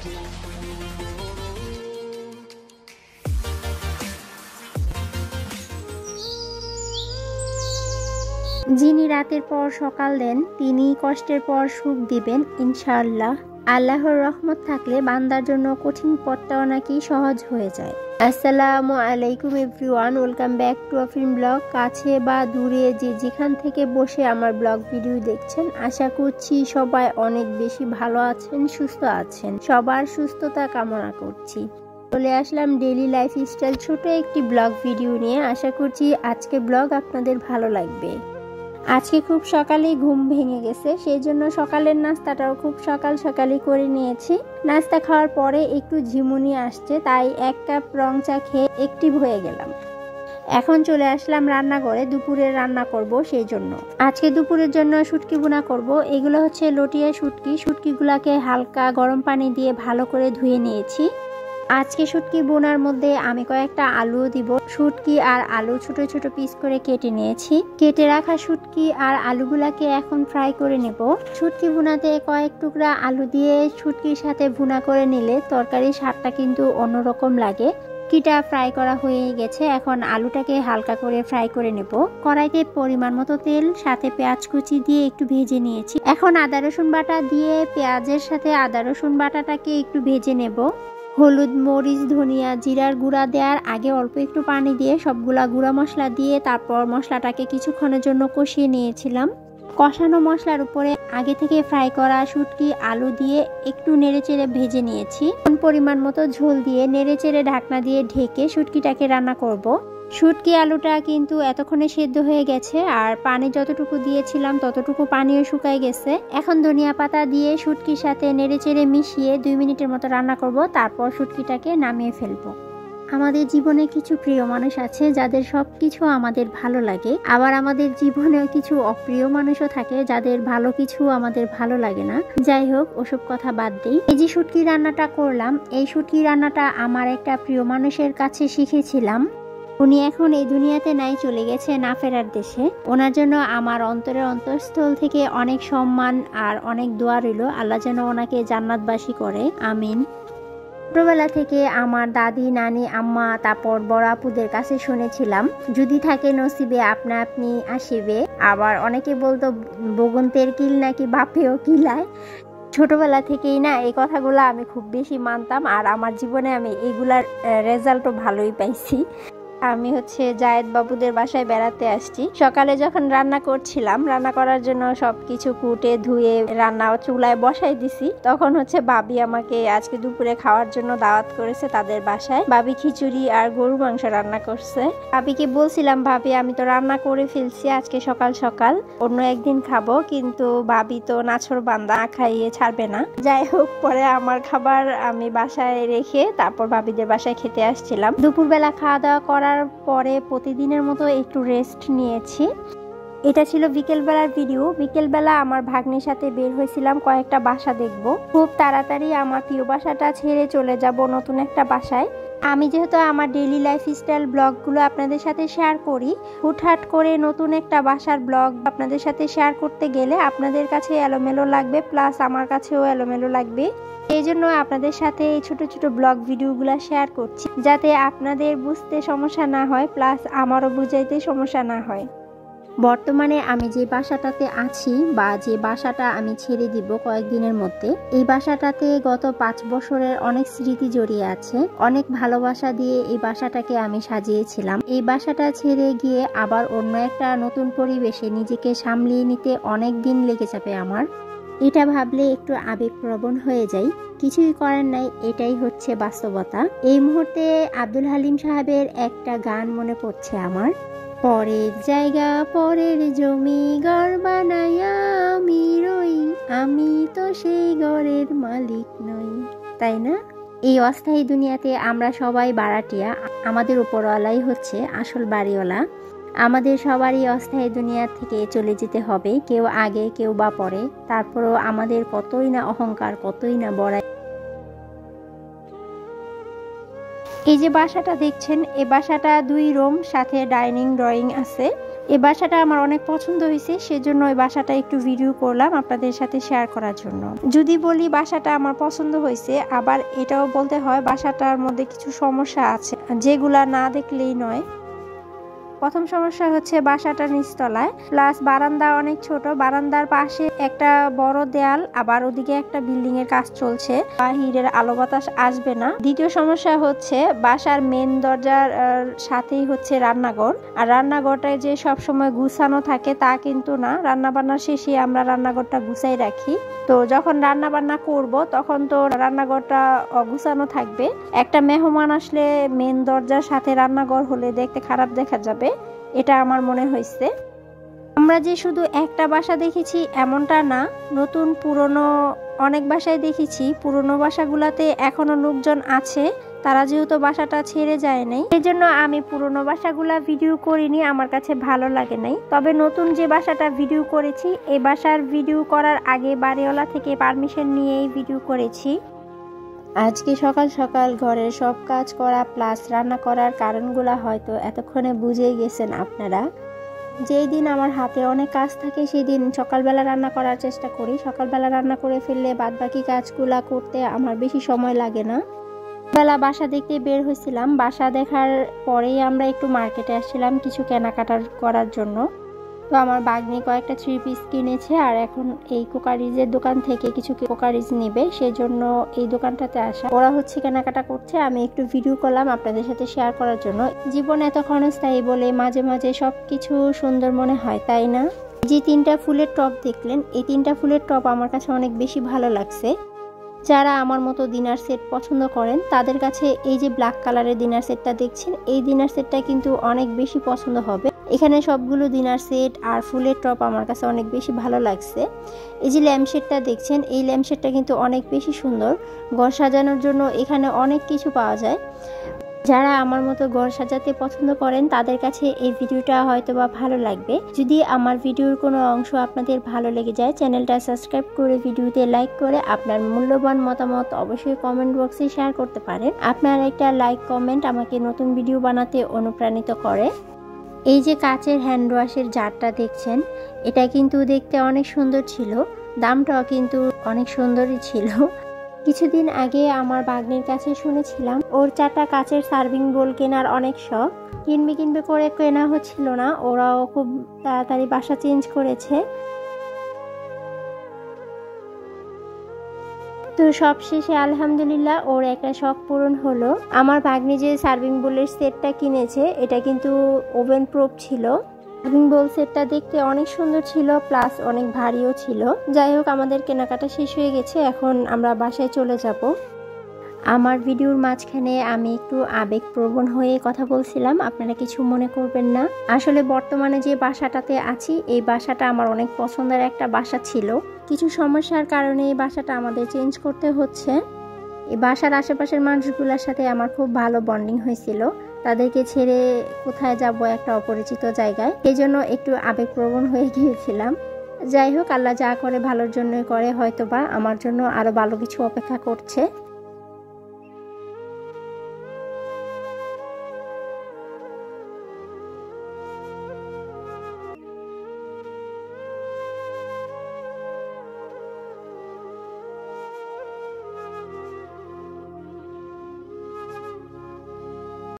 যিনি রাতের পর সকাল দেন তিনি কষ্টের পর সুখ দিবেন, ইনশাআল্লাহ। আল্লাহর রহমত থাকলে বান্দার জন্য কঠিন পথটাও নাকি সহজ হয়ে যায়। আসসালামু আলাইকুম everyone, welcome back to Afin blog. কাছে বা দূরে যে যেখান থেকে বসে আমার ব্লগ ভিডিও দেখছেন, আশা করছি সবাই অনেক বেশি ভালো আছেন, সুস্থ আছেন। সবার সুস্থতা কামনা করছি। চলে আসলাম ডেলি লাইফ স্টাইল ছোট একটি ব্লগ ভিডিও নিয়ে। আশা করছি আজকে ব্লগ আপনাদের ভালো লাগবে। আজকে খুব সকালেই ঘুম ভেঙে গেছে সেই জন্য সকালের নাস্তাটাও খুব সকাল সকালই করে নিয়েছি। নাস্তা খাওয়ার পরে একটু ঝিমুনি আসছে, তাই এক কাপ রং চা খেয়ে একটিভ হয়ে গেলাম। এখন চলে আসলাম রান্নাঘরে, দুপুরে রান্না করব সেই জন্য আজকে দুপুরের জন্য শুটকি বোনা করব। এগুলো হচ্ছে লটিয়া শুটকি। শুটকিগুলাকে হালকা গরম পানি দিয়ে ভালো করে ধুয়ে নিয়েছি। আজকে শুটকি বোনার মধ্যে আমি কয়েকটা আলুও দিব। শুটকি আর আলু ছোট ছোট পিস করে কেটে নিয়েছি। কেটে রাখা শুটকি আর আলুগুলাকে এখন ফ্রাই করে নেব। শুটকি ভুনাতে কয়েক টুকরা আলু দিয়ে শুটকির সাথে ভুনা করে নিলে তরকারির স্বাদটা কিন্তু অন্যরকম লাগে। কিটা ফ্রাই করা হয়ে গেছে, এখন আলুটাকে হালকা করে ফ্রাই করে নেব। কড়াইতে পরিমাণ মতো তেল, সাথে পেঁয়াজ কুচি দিয়ে একটু ভেজে নিয়েছি। এখন আদা রসুন বাটা দিয়ে পেঁয়াজের সাথে আদা রসুন বাটাটাকে একটু ভেজে নেব। হলুদ, মরিচ, ধনিয়া জিরার গুঁড়া দেওয়ার আগে অল্প একটু পানি দিয়ে সবগুলা গুঁড়া মশলা দিয়ে তারপর মশলাটাকে কিছুক্ষণের জন্য কষিয়ে নিয়েছিলাম কষানো মশলার উপরে আগে থেকে ফ্রাই করা শুটকি, আলু দিয়ে একটু নেড়েচেড়ে ভেজে নিয়েছি পরিমাণ মতো ঝোল দিয়ে নেড়েচেড়ে ঢাকনা দিয়ে ঢেকে শুটকিটাকে রান্না করব। শুটকি আলুটা কিন্তু এতক্ষণে সেদ্ধ হয়ে গেছে, আর পানি যতটুকু দিয়েছিলাম ততটুকু পানিও শুকায় গেছে। এখন ধনিয়া পাতা দিয়ে শুটকির সাথে নেড়েচেড়ে মিশিয়ে দুই মিনিটের মতো রান্না করব, তারপর শুটকিটাকে নামিয়ে ফেলব। আমাদের জীবনে কিছু প্রিয় মানুষ আছে যাদের সব কিছু আমাদের ভালো লাগে, আবার আমাদের জীবনেও কিছু অপ্রিয় মানুষও থাকে যাদের ভালো কিছু আমাদের ভালো লাগে না। যাই হোক, ওসব কথা বাদ দিই। এই যে শুটকি রান্নাটা করলাম, এই শুটকি রান্নাটা আমার একটা প্রিয় মানুষের কাছে শিখেছিলাম। উনি এখন এই দুনিয়াতে নাই, চলে গেছে না ফেরার দেশে। ওনার জন্য আমার অন্তরের অন্তঃস্থল থেকে অনেক সম্মান আর অনেক দোয়া রইল। আল্লাহ যেন ওনাকে জান্নাতবাসী করে। আমিন। ছোটবেলা থেকে আমার দাদি, নানি, আম্মা, তারপর বড় আপুদের কাছে শুনেছিলাম, যদি থাকে নসিবে আপনা আপনি আসিবে। আবার অনেকে বলতো বগন্তের কিল নাকি বাপেও কিলায়? ছোটবেলা থেকেই না, এই কথাগুলো আমি খুব বেশি মানতাম, আর আমার জীবনে আমি এগুলার রেজাল্টও ভালোই পাইছি। আমি হচ্ছে জায়েদ বাবুদের বাসায় বেড়াতে আসছি। সকালে যখন রান্না করছিলাম, রান্না করার জন্য সবকিছু কুটে, ধুয়ে, রান্না চুলায় বসাই দিছি। তখন হচ্ছে বাবি আমাকে আজকে দুপুরে খাওয়ার জন্য দাওয়াত করেছে তাদের বাসায়। বাবি খিচুড়ি আর গরু মাংস রান্না করছে। বাবিকে বলছিলাম, ভাবি, আমি তো রান্না করে ফেলছি আজকে সকাল সকাল। অন্য একদিন খাব, কিন্তু বাবি তো নাছর বান্দা খাইয়ে ছাড়বে না। যাই হোক, পরে আমার খাবার আমি বাসায় রেখে তারপর বাবিদের বাসায় খেতে আসছিলাম। দুপুরবেলা খাওয়া দাওয়া করার করার পরে প্রতিদিনের মতো একটু রেস্ট নিয়েছি। এটা ছিল বিকেলবেলার ভিডিও বিকেলবেলা আমার ভাগ্নির সাথে বের হয়েছিলাম, কয়েকটা বাসা দেখব। খুব তাড়াতাড়ি আমার প্রিয় বাসাটা ছেড়ে চলে যাব নতুন একটা বাসায়। আমি যেহেতু আমার ডেলি লাইফ স্টাইল ব্লগগুলো আপনাদের সাথে শেয়ার করি, হুটহাট করে নতুন একটা বাসার ব্লগ আপনাদের সাথে শেয়ার করতে গেলে আপনাদের কাছে এলোমেলো লাগবে প্লাস আমার কাছেও এলোমেলো লাগবে। এই জন্য আপনাদের সাথে এই ছোট ছোট ব্লগ ভিডিওগুলো শেয়ার করছি, যাতে আপনাদের বুঝতে সমস্যা না হয় প্লাস আমারও বুঝাইতে সমস্যা না হয়। বর্তমানে আমি যে বাসাটাতে আছি বা যে বাসাটা আমি ছেড়ে দিব কয়েকদিনের মধ্যে, এই বাসাটাতে গত পাঁচ বছরের অনেক স্মৃতি জড়িয়ে আছে। অনেক ভালোবাসা দিয়ে এই বাসাটাকে আমি সাজিয়েছিলাম। এই বাসাটা ছেড়ে গিয়ে আবার অন্য একটা নতুন পরিবেশে নিজেকে সামলিয়ে নিতে অনেক দিন লেগে যাবে আমার। এটা ভাবলে একটু আবেগপ্রবণ হয়ে যাই। কিছুই করার নাই, এটাই হচ্ছে বাস্তবতা। এই মুহূর্তে আব্দুল হালিম সাহেবের একটা গান মনে পড়ছে আমার। পরের জায়গা, পরের জমি, ঘর বানাইয়া আমি রই। আমি তো সেই ঘরের মালিক নই। তাই না? এই অস্থায়ী দুনিয়াতে আমরা সবাই বাড়াটিয়া আমাদের উপরওয়ালাই হচ্ছে আসল বাড়িওয়ালা। আমাদের সবারই অস্থায়ী দুনিয়া থেকে চলে যেতে হবে। কেউ আগে, কেউ বা পরে। তারপরও আমাদের কতই না অহংকার, কতই না বড়াই এই যে বাসাটা দেখছেন, এ বাসাটা দুই রুম, সাথে ডাইনিং, ড্রয়িং আছে। এ বাসাটা আমার অনেক পছন্দ হয়েছে, সেজন্য এই বাসাটা একটু ভিডিও করলাম আপনাদের সাথে শেয়ার করার জন্য। যদি বলি বাসাটা আমার পছন্দ হয়েছে, আবার এটাও বলতে হয় বাসাটার মধ্যে কিছু সমস্যা আছে, যেগুলা না দেখলেই নয়। প্রথম সমস্যা হচ্ছে বাসাটা নিচতলায় প্লাস বারান্দা অনেক ছোট, বারান্দার পাশে একটা বড় দেয়াল, আবার ওদিকে একটা বিল্ডিং এর কাজ চলছে বাহিরের আলো বাতাস আসবে না। দ্বিতীয় সমস্যা হচ্ছে বাসার মেন দরজার সাথেই হচ্ছে রান্নাঘর, আর রান্নাঘরটায় যে সব সময় গুছানো থাকে তা কিন্তু না। রান্না বান্নার শেষে আমরা রান্নাঘরটা গুছাই রাখি। তো যখন রান্না বান্না করব, তখন তো রান্নাঘরটা অগুছানো থাকবে। একটা মেহমান আসলে মেন দরজার সাথে রান্নাঘর হলে দেখতে খারাপ দেখা যাবে। এটা আমার মনে হয়েছে। আমরা যে শুধু একটা বাসা দেখেছি এমনটা না, নতুন পুরনো অনেক বাসায় দেখেছি। পুরনো বাসাগুলাতে এখনও লোকজন আছে, তারা যেহেতু বাসাটা ছেড়ে যায় নাই সেই জন্য আমি পুরনো বাসাগুলা ভিডিও করিনি, আমার কাছে ভালো লাগে নাই। তবে নতুন যে বাসাটা ভিডিও করেছি এই বাসার ভিডিও করার আগে বাড়িওয়ালা থেকে পারমিশন নিয়েই ভিডিও করেছি। আজকে সকাল সকাল ঘরের সব কাজ করা প্লাস রান্না করার কারণগুলো হয়তো এতক্ষণে বুঝেই গেছেন আপনারা। যেই দিন আমার হাতে অনেক কাজ থাকে সেই দিন সকালবেলা রান্না করার চেষ্টা করি। সকালবেলা রান্না করে ফেললে বাদ বাকি কাজগুলা করতে আমার বেশি সময় লাগে না। বেলা বাসা দেখতে বের হয়েছিলাম। বাসা দেখার পরেই আমরা একটু মার্কেটে আসছিলাম কিছু কেনাকাটার করার জন্য। তো আমার বাগনি কয়েকটা থ্রি পিস কিনেছে আর এখন এই কোকারিজের দোকান থেকে কিছু কোকারিজ নেবে সেই জন্য এই দোকানটাতে আসা। ওরা হচ্ছে কেনাকাটা করছে, আমি একটু ভিডিও করলাম আপনাদের সাথে শেয়ার করার জন্য। জীবন এত ক্ষণস্থায়ী বলে মাঝে মাঝে সব কিছু সুন্দর মনে হয়, তাই না? যে তিনটা ফুলের টপ দেখলেন, এই তিনটা ফুলের টপ আমার কাছে অনেক বেশি ভালো লাগছে। যারা আমার মতো ডিনার সেট পছন্দ করেন, তাদের কাছে এই যে ব্ল্যাক কালারের ডিনার সেটটা দেখছেন, এই ডিনার সেটটা কিন্তু অনেক বেশি পছন্দ হবে। এখানে সবগুলো ডিনার সেট আর ফুলের টপ আমার কাছে অনেক বেশি ভালো লাগছে। এই যে ল্যাম্পশেডটা দেখছেন, এই ল্যাম্পশেডটা কিন্তু অনেক বেশি সুন্দর। ঘর সাজানোর জন্য এখানে অনেক কিছু পাওয়া যায়। যারা আমার মতো ঘর সাজাতে পছন্দ করেন, তাদের কাছে এই ভিডিওটা হয়তো বা ভালো লাগবে। যদি আমার ভিডিওর কোনো অংশ আপনাদের ভালো লেগে যায়, চ্যানেলটা সাবস্ক্রাইব করে ভিডিওতে লাইক করে আপনার মূল্যবান মতামত অবশ্যই কমেন্ট বক্সে শেয়ার করতে পারেন। আপনার একটা লাইক কমেন্ট আমাকে নতুন ভিডিও বানাতে অনুপ্রাণিত করে। এই যে কাচের হ্যান্ড ওয়াশের জারটা দেখছেন, এটা কিন্তু দেখতে অনেক সুন্দর ছিল, দামটাও কিন্তু অনেক সুন্দরই ছিল। কিছুদিন আগে আমার বাগনের কাছে শুনেছিলাম, ওর চারটা কাচের সার্ভিং বোল কেনার অনেক শখ। কিনবে কিনবে করে কেনা হচ্ছিল না, ওরাও খুব তাড়াতাড়ি বাসা চেঞ্জ করেছে। তো সব শেষে আলহামদুলিল্লাহ ওর একটা শখ পূরণ হলো। আমার ভাগ্নি যে সার্ভিং বোলের সেটটা কিনেছে, এটা কিন্তু ওভেন প্রুফ ছিল। সার্ভিং বোল সেটটা দেখতে অনেক সুন্দর ছিল, প্লাস অনেক ভারীও ছিল। যাই হোক, আমাদের কেনাকাটা শেষ হয়ে গেছে, এখন আমরা বাসায় চলে যাব। আমার ভিডিওর মাঝখানে আমি একটু আবেগপ্রবণ হয়ে কথা বলছিলাম, আপনারা কিছু মনে করবেন না। আসলে বর্তমানে যে বাসাটাতে আছি, এই বাসাটা আমার অনেক পছন্দের একটা বাসা ছিল। কিছু সমস্যার কারণে এই বাসাটা আমাদের চেঞ্জ করতে হচ্ছে। এই বাসার আশেপাশের মানুষগুলোর সাথে আমার খুব ভালো বন্ডিং হয়েছিল। তাদেরকে ছেড়ে কোথায় যাব একটা অপরিচিত জায়গায় এই জন্য একটু আবেগপ্রবণ হয়ে গিয়েছিলাম। যাই হোক, আল্লাহ যা করে ভালোর জন্যই করে হয়তো বা আমার জন্য আরও ভালো কিছু অপেক্ষা করছে।